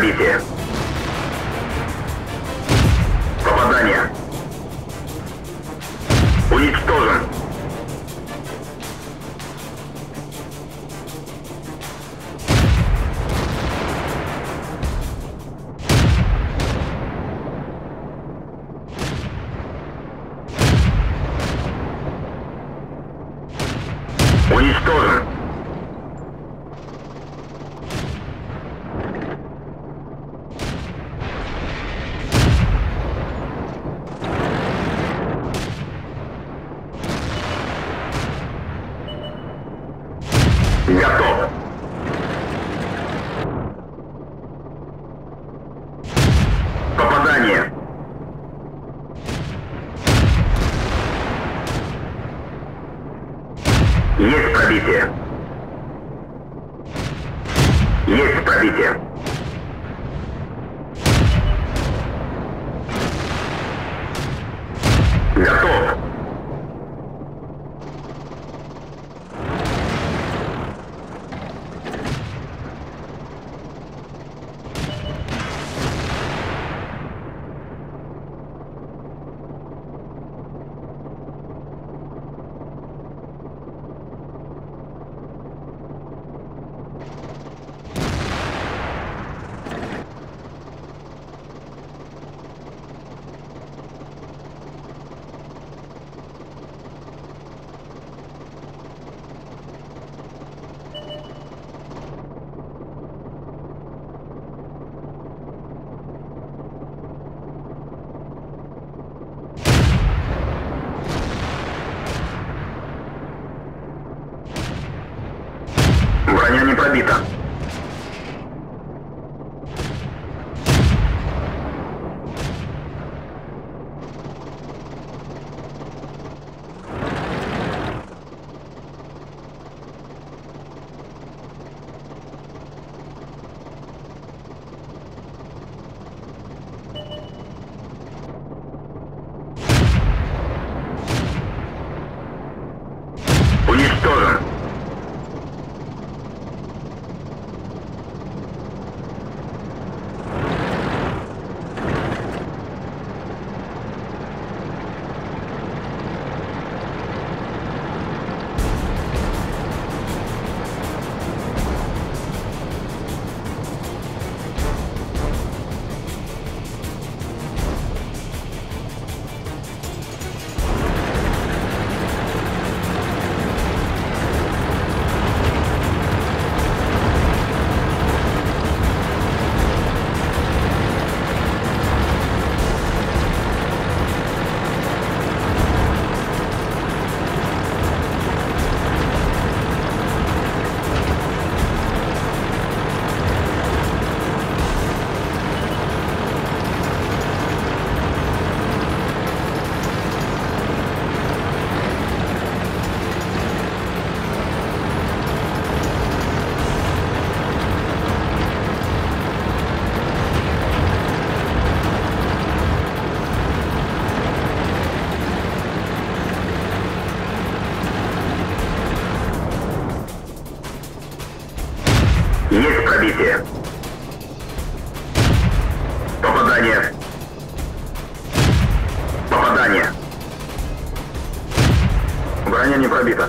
32. Есть пробитие. Есть пробитие. Броня Есть пробитие. Попадание. Попадание. Броня не пробита.